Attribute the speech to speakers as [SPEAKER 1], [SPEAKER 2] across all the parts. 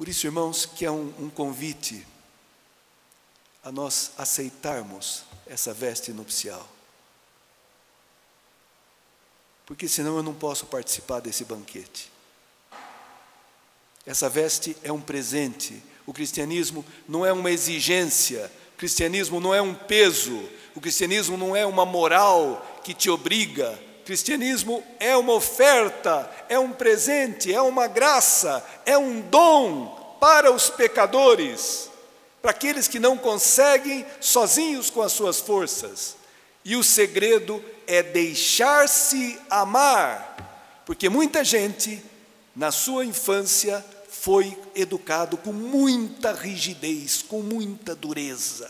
[SPEAKER 1] Por isso, irmãos, que é um, um convite a nós aceitarmos essa veste nupcial. Porque senão eu não posso participar desse banquete. Essa veste é um presente. O cristianismo não é uma exigência, o cristianismo não é um peso, o cristianismo não é uma moral que te obriga. Cristianismo é uma oferta, é um presente, é uma graça, é um dom para os pecadores, para aqueles que não conseguem sozinhos com as suas forças. E o segredo é deixar-se amar, porque muita gente, na sua infância, foi educado com muita rigidez, com muita dureza,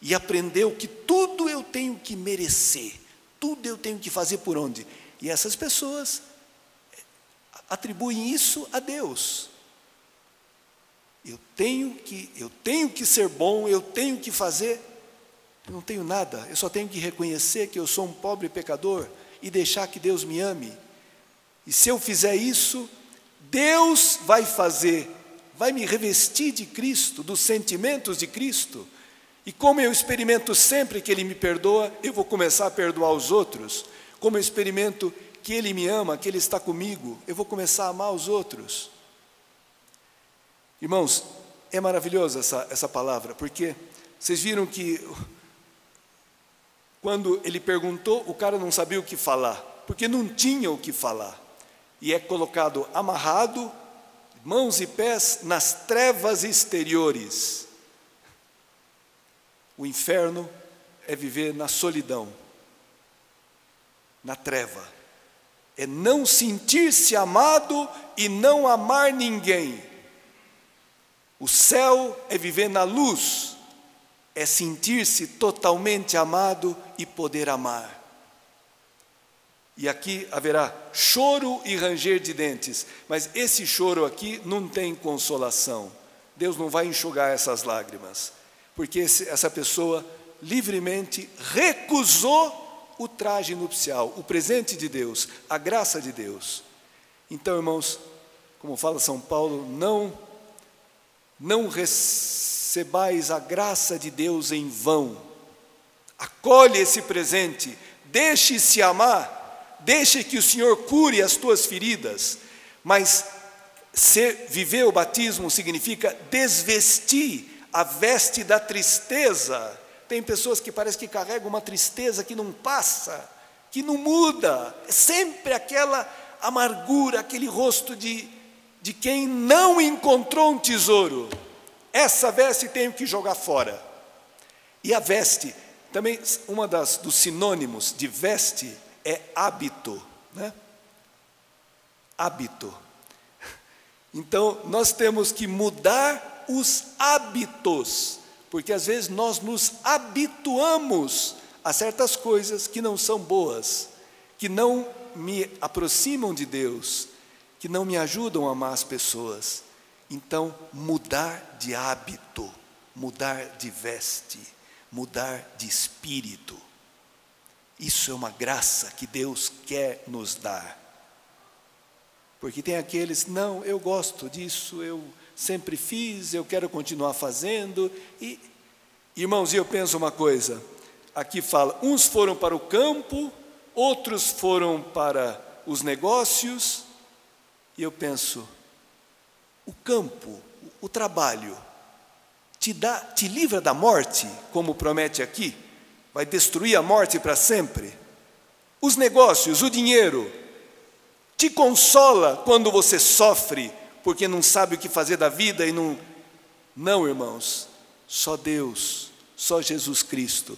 [SPEAKER 1] e aprendeu que tudo eu tenho que merecer, tudo eu tenho que fazer por onde. E essas pessoas atribuem isso a Deus. Eu tenho que, eu tenho que ser bom, eu tenho que fazer. Eu não tenho nada, eu só tenho que reconhecer que eu sou um pobre pecador e deixar que Deus me ame. E se eu fizer isso, Deus vai fazer, vai me revestir de Cristo, dos sentimentos de Cristo. E como eu experimento sempre que Ele me perdoa, eu vou começar a perdoar os outros. Como eu experimento que Ele me ama, que Ele está comigo, eu vou começar a amar os outros. Irmãos, é maravilhosa essa, essa palavra, porque vocês viram que quando ele perguntou, o cara não sabia o que falar, porque não tinha o que falar. E é colocado amarrado, mãos e pés nas trevas exteriores. O inferno é viver na solidão, na treva. É não sentir-se amado e não amar ninguém. O céu é viver na luz, é sentir-se totalmente amado e poder amar. E aqui haverá choro e ranger de dentes, mas esse choro aqui não tem consolação. Deus não vai enxugar essas lágrimas, porque esse, essa pessoa livremente recusou o traje nupcial, o presente de Deus, a graça de Deus. Então, irmãos, como fala São Paulo, não não recebais a graça de Deus em vão. Acolhe esse presente, deixe-se amar, deixe que o Senhor cure as tuas feridas, mas viver o batismo significa desvestir a veste da tristeza. Tem pessoas que parece que carregam uma tristeza que não passa, que não muda, é sempre aquela amargura, aquele rosto de de quem não encontrou um tesouro. Essa veste tenho que jogar fora. E a veste, também uma das dos sinônimos de veste é hábito, né? Hábito. Então, nós temos que mudar os hábitos, porque às vezes nós nos habituamos a certas coisas que não são boas, que não me aproximam de Deus, que não me ajudam a amar as pessoas. Então, mudar de hábito, mudar de veste, mudar de espírito. Isso é uma graça que Deus quer nos dar. Porque tem aqueles, não, eu gosto disso, eu sempre fiz, eu quero continuar fazendo. E, irmãos, eu penso uma coisa: aqui fala, uns foram para o campo, outros foram para os negócios, e eu penso, o campo, o trabalho, te, dá, te livra da morte, como promete aqui? Vai destruir a morte para sempre? Os negócios, o dinheiro, te consola quando você sofre, porque não sabe o que fazer da vida e não. Não, irmãos, só Deus, só Jesus Cristo